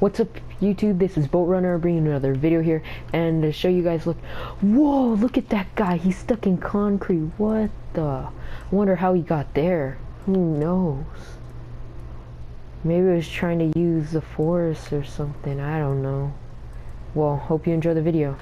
What's up YouTube? This is Bolt Runner bringing another video here and to show you guys look Whoa, look at that guy. He's stuck in concrete. What the I wonder how he got there. Who knows? Maybe he was trying to use the forest or something. I don't know. Well, hope you enjoy the video.